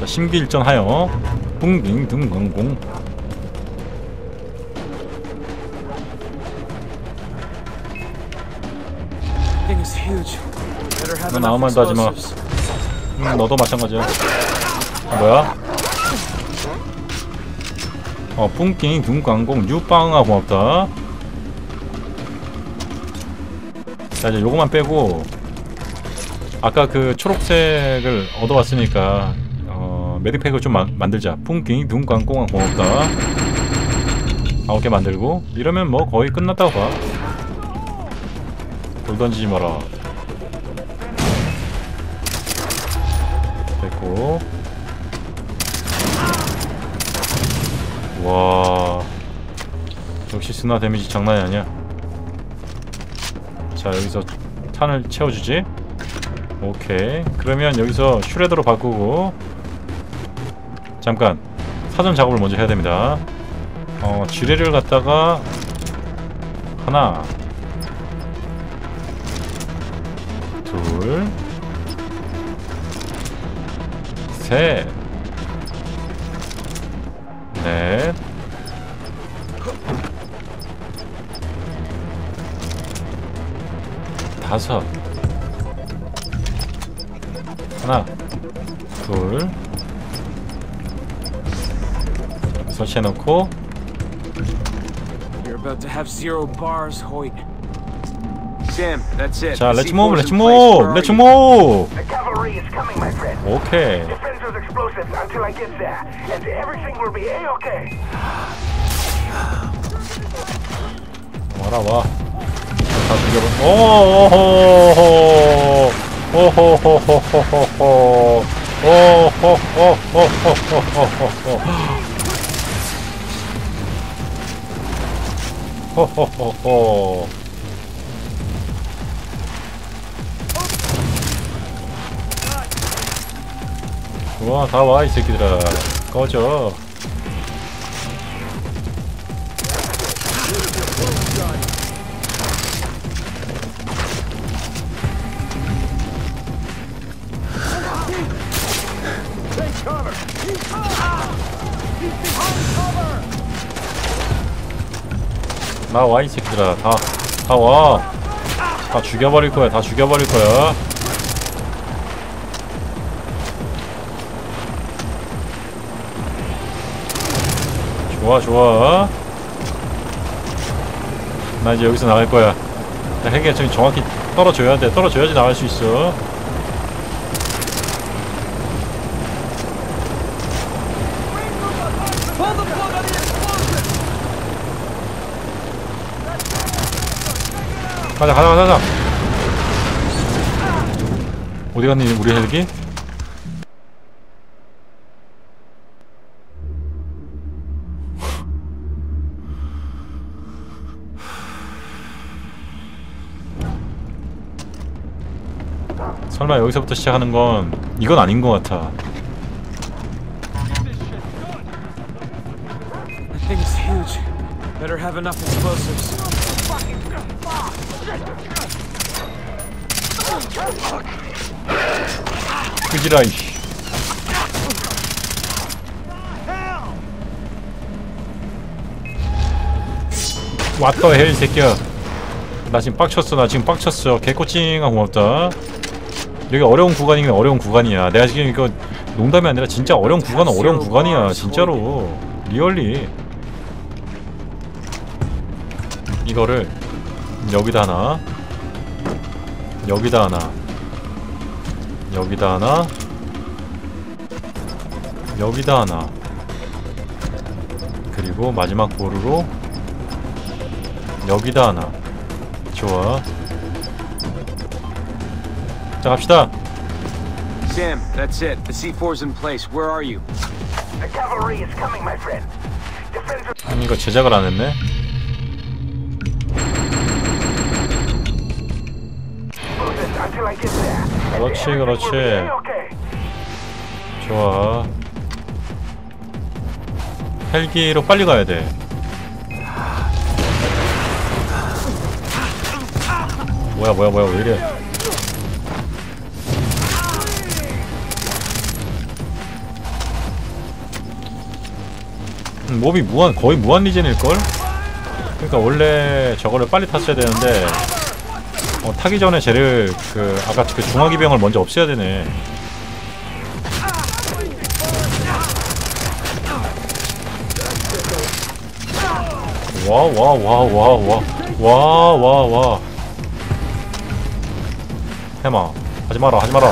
자 심기일전하여 have 넌 아무 말도 하지 마. explosives. 음, 너도 마찬가지야 아, 뭐야? 어 뿡킹 둥강공 뉴빵아 고맙다 자 이제 요거만 빼고 아까 그 초록색을 얻어왔으니까 어 메디팩을 좀 마- 만들자. 뿡킹 둥강공아 고맙다. 아홉 개 만들고. 이러면 뭐 거의 끝났다고 봐돌 던지지 마라. 됐고. 와. 역시 스나 데미지 장난이 아니야. 자 여기서 탄을 채워주지. 오케이. 그러면 여기서 슈레더로 바꾸고 잠깐. 사전 작업을 먼저 해야 됩니다. 어 지뢰를 갖다가 하나 둘 셋, 넷, 다섯, 하나, 설치해놓고 You're about to have zero bars, Hoyt. Sam, that's it. 자, The 렛츠 모브, C4's 렛츠 in place. Where 모브, are 렛츠 you? 모브. The cavalry is coming, my friend. 오케이. Defend those explosives until I get there, and everything will be a-okay. 와라 와. 다 죽여봐. 오호호호. 오호호호호호호. 오호호호호호호호. 호호호호. 좋아, 다 와, 이 새끼들아. 꺼져. 나와 이 새끼들아. 다 다 와. 다 죽여버릴 거야 다 죽여버릴 거야. 좋아 좋아. 나 이제 여기서 나갈 거야. 나 핵에 저기 정확히 떨어져야 돼. 떨어져야지 나갈 수 있어 가자 가자 가자 어디 갔니 우리 헬기? 설마 여기서부터 시작하는 건 이건 아닌 것 같아. Better have enough explosives. 끄지라 이씨. 왔다 헬 새끼야. 나 지금 빡쳤어 나 지금 빡쳤어. 개꼬찡아 고맙다. 여기 어려운 구간이면 어려운 구간이야. 내가 지금 이거 농담이 아니라 진짜 어려운 구간은 어려운 구간이야 진짜로. 리얼리. 이거를 여기다 하나. 여기다 하나 여기다 하나 여기다 하나 그리고 마지막 보루로 여기다 하나 좋아 자 갑시다 Sam, that's it. The C4's in place. Where are you? The cavalry is coming, my friend. Defend those 음, 이거 제작을 안 했네 그렇지 그렇지. 좋아. 헬기로 빨리 가야 돼. 뭐야 뭐야 뭐야 왜 이래? 음, 몹이 무한 거의 무한 리젠일걸? 그러니까 원래 저거를 빨리 탔어야 되는데 어, 타기 전에 쟤를 그 아까 그 중화기병을 먼저 없애야 되네. 와 와 와 와 와. 와 와 와. 해마 하지 마라 하지 마라.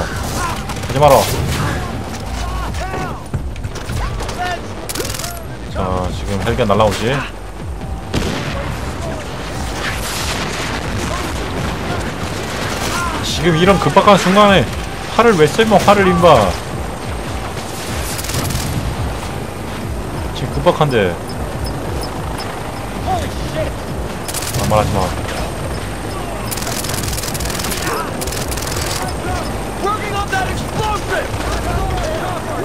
하지 마라. 자 지금 헬기가 날라오지 지금 이런 급박한 순간에 활을 왜 쏘면 활을 임봐 지금 급박한데 아 말하지 마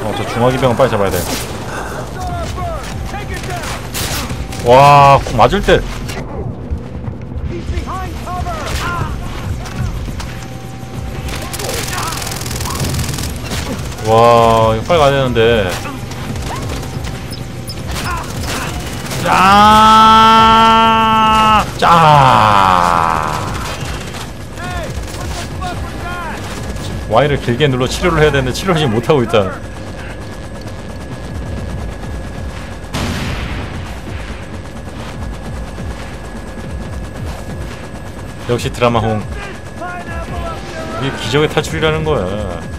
어, 저 중화기병은 빨리 잡아야 돼. 와, 꼭 맞을 때. 와, 이거 빨리 가야 되는데. 짜! 짜! Y를 길게 눌러 치료를 해야 되는데 치료를 지금 못하고 있다. 역시 드라마 홍. 이게 기적의 탈출이라는 거야.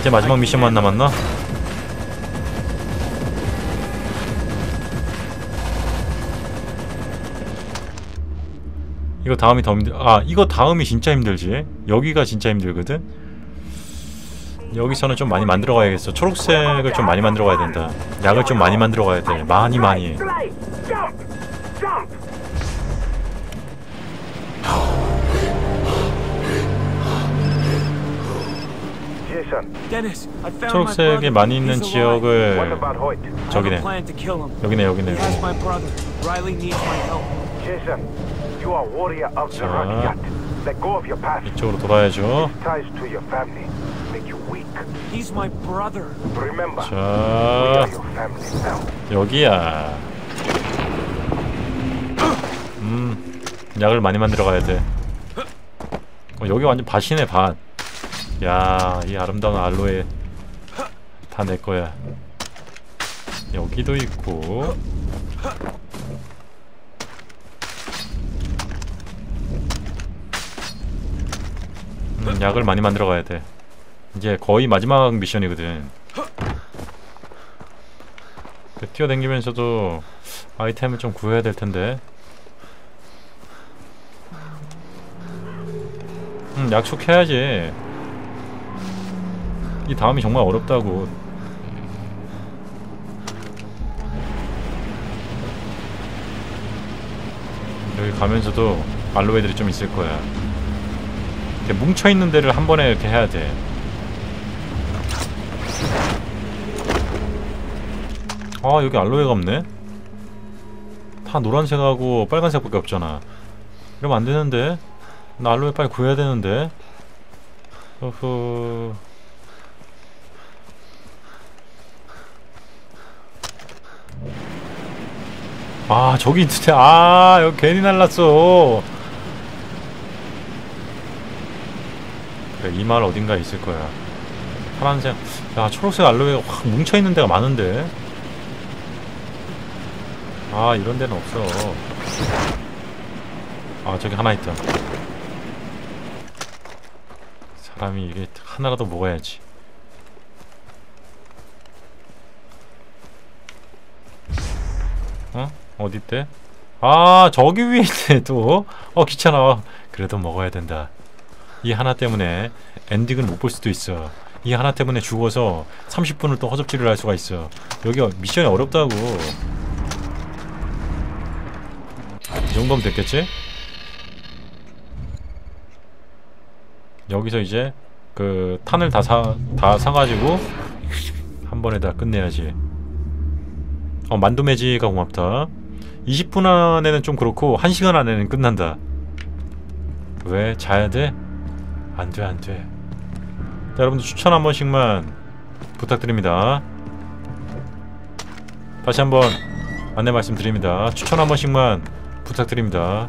이제 마지막 미션만 남았나? 이거 다음이 더 힘들. 아 이거 다음이 진짜 힘들지. 여기가 진짜 힘들거든. 여기서는 좀 많이 만들어 가야겠어. 초록색을 좀 많이 만들어 가야 된다. 약을 좀 많이 만들어 가야 돼. 많이 많이. 초록색이 많이 있는 지역을 저기네. 여기네 여기네. 자 이쪽으로 돌아야죠. 자 여기야. 음 약을 많이 만들어 가야 돼. 어, 여기 완전 밭이네 밭. 야, 이 아름다운 알로에 다 내 거야. 여기도 있고. 음, 약을 많이 만들어 가야 돼. 이제 거의 마지막 미션이거든. 그 뛰어다니면서도 아이템을 좀 구해야 될 텐데. 음, 약속해야지. 이 다음이 정말 어렵다고. 여기 가면서도 알로에들이 좀 있을 거야. 이렇게 뭉쳐 있는 데를 한 번에 이렇게 해야 돼. 아 여기 알로에가 없네 다 노란색하고 빨간색밖에 없잖아 이러면 안 되는데 나 알로에 빨리 구해야 되는데 어후 아 저기 있는데 아 여기 괜히 날랐어. 그래 이 마을 어딘가 있을 거야. 파란색 야 초록색 알로에가 확 뭉쳐있는 데가 많은데. 아 이런 데는 없어. 아 저기 하나 있다. 사람이 이게 하나라도 먹어야지. 어? 어디 있대? 아 저기 위에 있네 또 어 귀찮아 그래도 먹어야 된다 이 하나 때문에 엔딩을 못볼 수도 있어 이 하나 때문에 죽어서 30분을 또 허접질을 할 수가 있어 여기 미션이 어렵다고 이 정도면 됐겠지? 여기서 이제 그 탄을 다 사 다 사가지고 한 번에 다 끝내야지. 어 만두 매지가 고맙다. 20분 안에는 좀 그렇고 1시간 안에는 끝난다. 왜 자야 돼? 안 돼 안 돼 자 여러분들 추천 한 번씩만 부탁드립니다 다시 한번 안내 말씀드립니다 추천 한 번씩만 부탁드립니다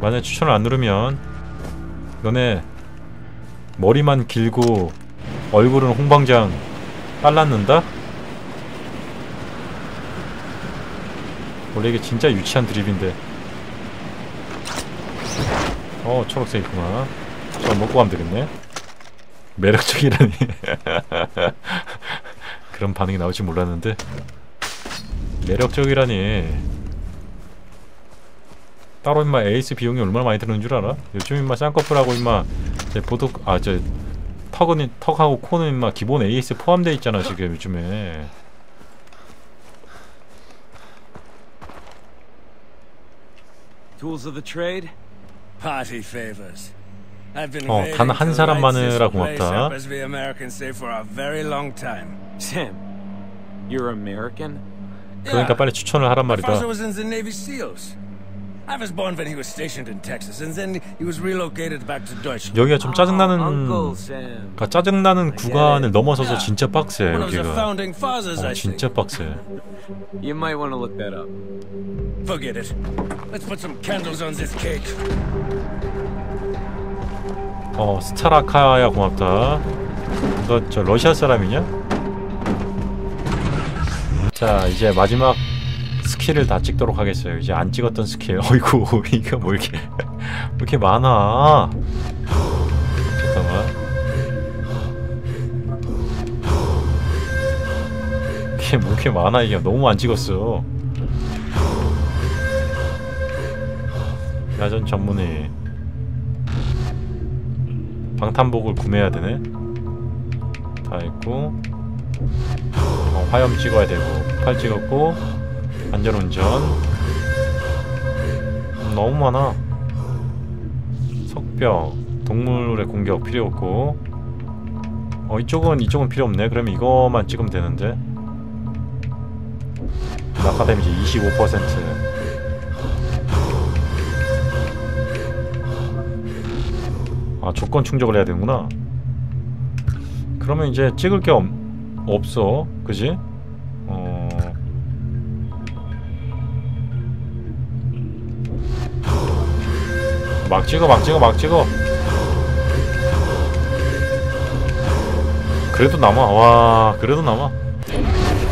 만약 추천을 안 누르면 너네 머리만 길고 얼굴은 홍방장 빨랐는다? 원래 이게 진짜 유치한 드립인데. 어 초록색 있구나. 저 먹고 가면 되겠네. 매력적이라니. 그런 반응이 나올지 몰랐는데. 매력적이라니. 따로 임마 에이스 비용이 얼마나 많이 드는 줄 알아? 요즘 임마 쌍꺼풀하고 제 보톡 아저 턱은 턱하고 코는 임마 기본 에이스 포함되어 있잖아 지금 요즘에 Tools of the trade? Party favors. I've been 어, waiting 단한 to 사람만이라 light this place 고맙다. up, as we Americans say for a very long time. Sam, you're American? 그러니까 빨리 추천을 하란 My 말이다 father was in the Navy SEALs. I was born when he was stationed in Texas, and then he was relocated back to Deutschland. 여기가 좀 짜증나는. 그러니까 짜증나는 구간을 넘어서서. 진짜 빡세 여기가 어. 진짜 빡세 You might want to look that up. Forget it. Let's put some candles on this cake. 어 스타라카야 고맙다 너 저 러시아 사람이냐? 자 이제 마지막 스킬을 다 찍도록 하겠어요. 이제 안 찍었던 스킬. 어이구 이거 뭐 이렇게 뭐 이렇게 많아. 잠깐만. 이게 뭐 이렇게 많아 이게. 너무 안 찍었어. 야전 전문의 방탄복을 구매해야 되네. 다 있고 어, 화염 찍어야 되고 팔 찍었고 안전운전 음, 너무 많아. 석병 동물의 공격 필요 없고 어 이쪽은 이쪽은 필요 없네. 그러면 이거만 찍으면 되는데 낙하 데미지 25%아 조건 충족을 해야 되는구나 그러면 이제 찍을 게 없, 없어 그지? 막 찍어 막 찍어 막 찍어. 그래도 남아. 와 그래도 남아.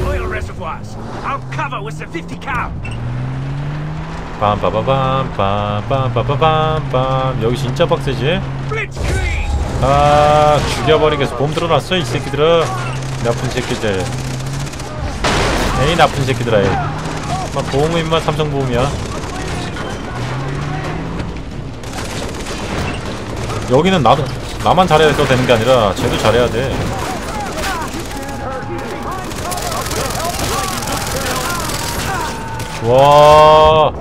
Oil reservoirs. I'll cover with the 50 cal. 빰빠바밤 빰빰빠바밤 여기 진짜 빡세지? 아 죽여버리겠어. 봄 들어놨어 이 새끼들아. 나쁜 새끼들. 에이 나쁜 새끼들아 에이. 막 보험은 임마 삼성 보험이야 여기는 나도 나만 잘해서 되는 게 아니라 쟤도 잘해야 돼. 와.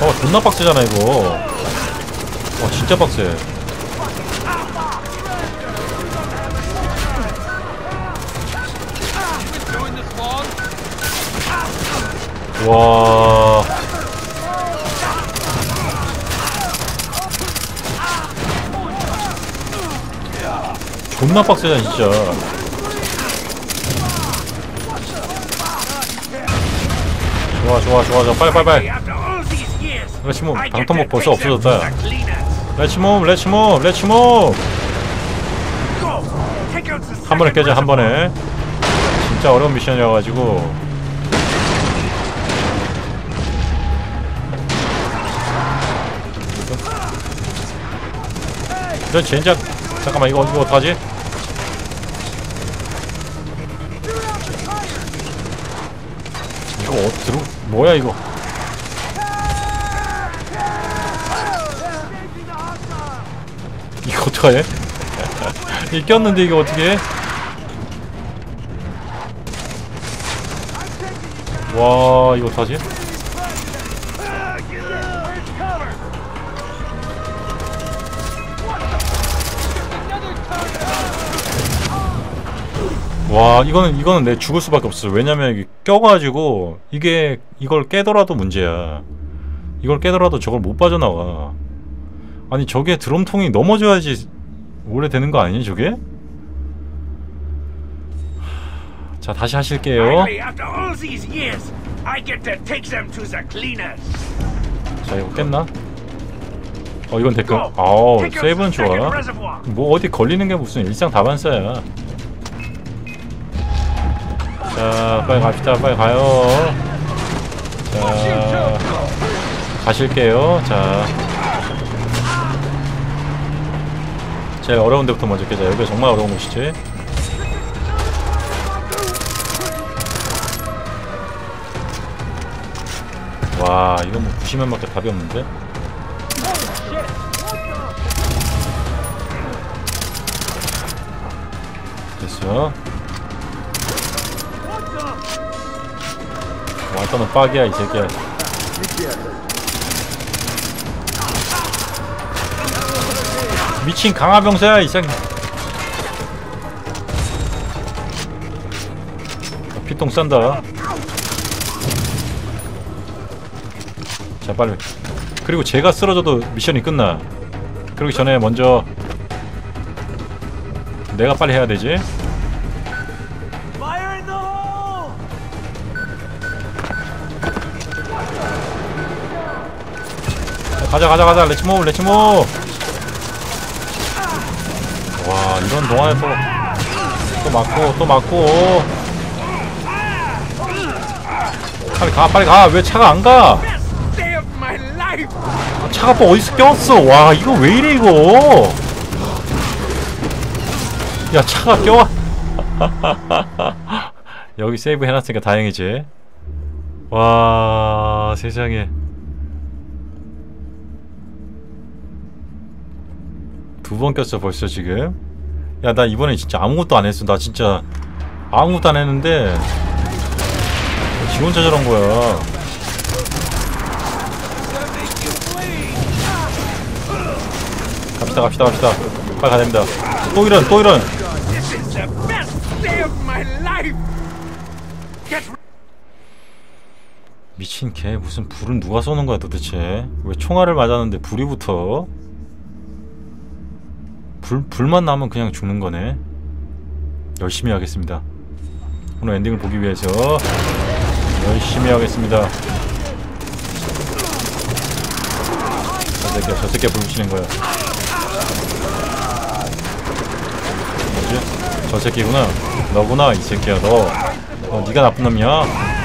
어 존나 빡세잖아 이거. 와 진짜 빡세. 와 존나 빡세잖아 진짜 좋아 좋아 좋아 좋아 빨리 빨리 빨리 get 방탄복 벌써 없어졌다 Go. Take out the 번에 깨자 한. 번에 진짜 어려운 미션이어가지고 저 젠장 잠깐만 이거 이거 어떡하지? 이거 어 들어 뭐야 이거 이거 어떡하해? 이 꼈는데 이거 어떻게 해? 와 이거 어떡하지? 와 이거는 이거는 내 죽을 수밖에 없어 왜냐면 이게 껴가지고 이게 이걸 깨더라도 문제야 이걸 깨더라도 저걸 못 빠져나가 아니 저게 드럼통이 넘어져야지 오래 되는 거 아니니 저게? 자 다시 하실게요. 자 이거 깼나? 어 이건 댓글. 아우 세이브는 좋아. 뭐 어디 걸리는 게 무슨 일상 다반사야 자 빨리 갑시다. 빨리 가요. 자 가실게요. 자. 제일 어려운 데부터 먼저 깨자. 여기가 정말 어려운 곳이지. 와 이거 뭐 부시면밖에 답이 없는데? 됐어 왔다는 빡이야 이 새끼야. 미친 강화병사야 이 새끼. 어, 피똥 싼다. 자 빨리. 그리고 제가 쓰러져도 미션이 끝나. 그러기 전에 먼저 내가 빨리 해야 되지 가자 가자 가자. 렛츠모 렛츠모 와 이런 동안에 또, 또 맞고 또 맞고. 빨리 가 빨리 가. 왜 차가 안가? life. 차가 또 어디서 꼈어? 와 이거 왜 이래 이거? 야 차가 껴와 여기 세이브 해놨으니까 다행이지. 와 세상에 두 번 꼈어 벌써 지금. 야 나 이번에 진짜 아무것도 안 했어. 나 진짜 아무것도 안 했는데 지 혼자 저런 거야. 갑시다 갑시다 갑시다. 빨리 가야 됩니다. 또 이런 또 이런. 미친 개 무슨 불은 누가 쏘는 거야 도대체? 왜 총알을 맞았는데 불이 붙어 불, 불만 나면 그냥 죽는 거네. 열심히 하겠습니다. 오늘 엔딩을 보기 위해서 열심히 하겠습니다. 저 새끼야 저 새끼야 불 붙이는 거야. 뭐지? 저 새끼구나. 너구나 이 새끼야 너. 어, 네가 나쁜 놈이야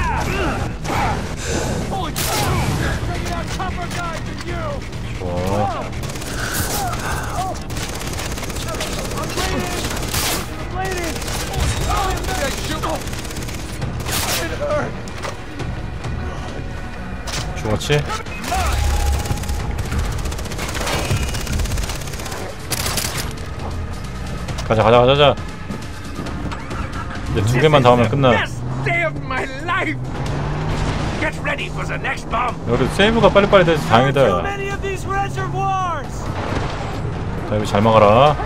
죽었지? 가자 가자 가자 가자 이제 두 개만 더 하면 끝나 best day of my life. Get ready for the next bomb. 여기 세이브가 빨리빨리 돼서 다행이다 Too many of these reservoirs! 자 여기 잘 막아라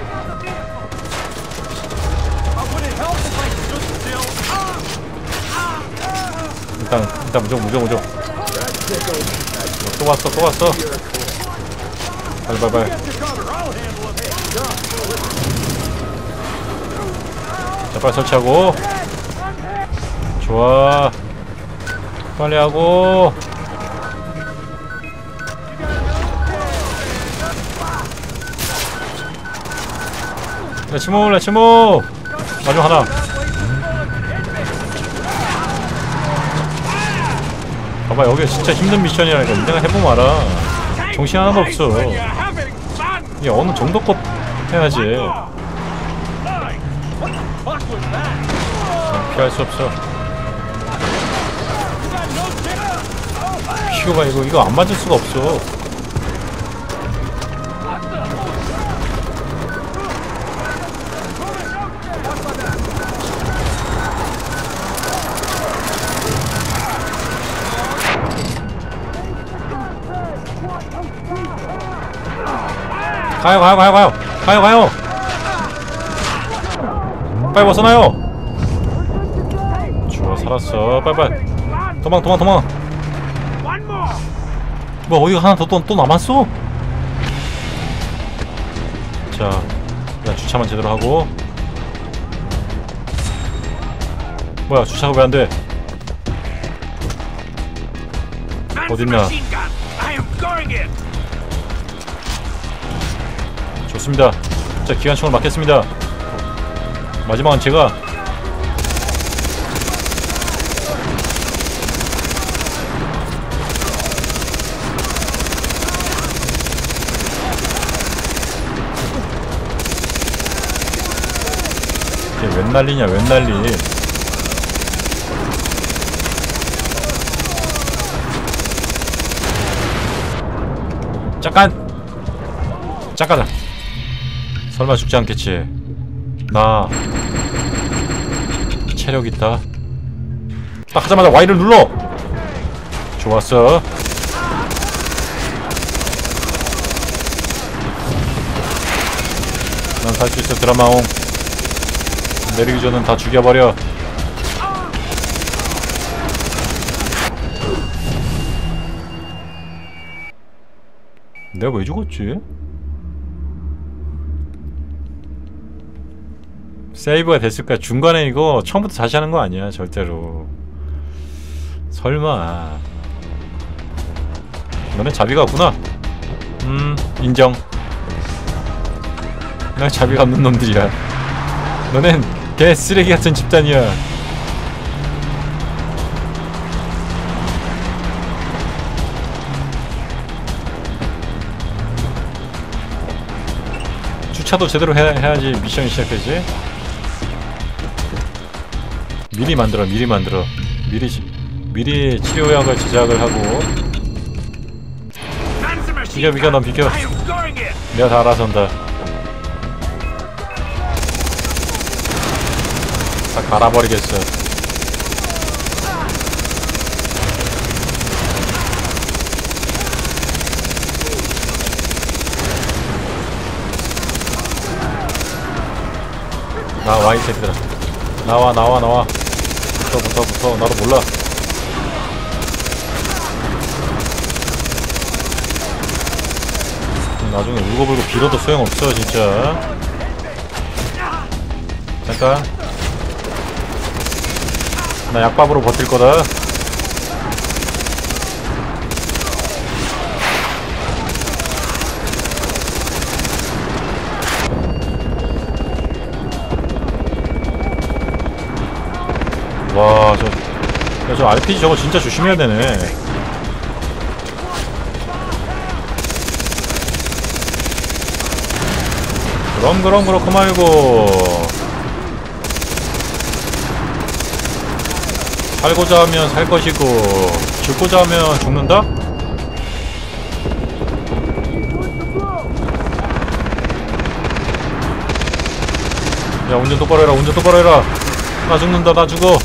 일단 일단 무조건 무조건 무조건 또 왔어 또 왔어. 빨리 자 빨리 설치하고. 좋아. 빨리 하고. 레츠모 레츠모. 마지막 하나 봐봐 여기 진짜 힘든 미션이라니까 내가 해보면 알아. 정신 하나도 없어. 이게 어느 정도껏 해야지. 피할 수 없어. 봐 이거 이거 안 맞을 수가 없어 가요 가요 가요 가요. 가요 가요. 빨리 벗어나요. 좋아 살았어. 빨리빨리. 도망 도망 도망. 뭐 어디가 하나 더또 남았어? 자 일단 주차만 제대로 하고. 뭐야 주차가 왜 안돼? 어딨냐 좋습니다. 자 기관총을 맞겠습니다. 마지막은 제가. 이게 웬 난리냐 웬 난리. 잠깐! 잠깐 설마 죽지 않겠지? 나 체력 있다. 딱 하자마자 Y를 눌러! 좋았어. 난 살 수 있어 드라마옹 내리기 전엔 다 죽여버려. 내가 왜 죽었지? 세이브가 됐을까? 중간에 이거 처음부터 다시 하는 거 아니야 절대로. 설마. 너네 자비가 없구나. 음 인정. 나 자비가 없는 놈들이야. 너넨 개 쓰레기 같은 집단이야. 주차도 제대로 해, 해야지. 미션이 시작되지 미리 만들어 미리 만들어. 미리 지- 미리 치료약을 제작을 하고. 비켜 비켜 넌 비켜. 내가 다 알아서 한다. 다 갈아버리겠어. 나와 이 새끼들아. 나와 나와 나와 붙어 붙어 붙어. 나도 몰라. 나중에 울고불고 빌어도 소용없어 진짜. 잠깐. 나 약밥으로 버틸 거다 와 저 야, 저 RPG 저거 진짜 조심해야 되네. 그럼 그럼 그렇고 말고. 살고자 하면 살 것이고 죽고자 하면 죽는다? 야 운전 똑바로 해라 운전 똑바로 해라. 나 죽는다 나 죽어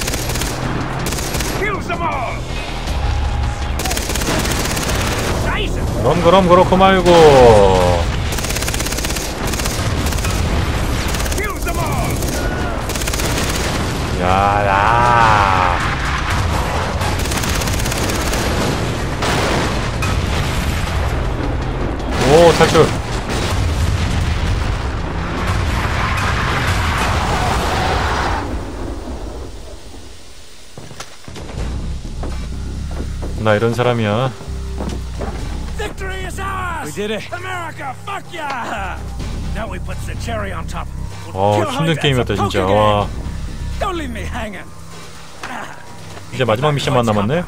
그럼 그렇고 말고. 야야 오 탈출 나 이런 사람이야! We did it. America, fuck yeah! Now we put the cherry on top. 어 힘든 게임이었다 a 진짜 와 game. Don't leave me hanging. 이제 마지막 미션만 남았네.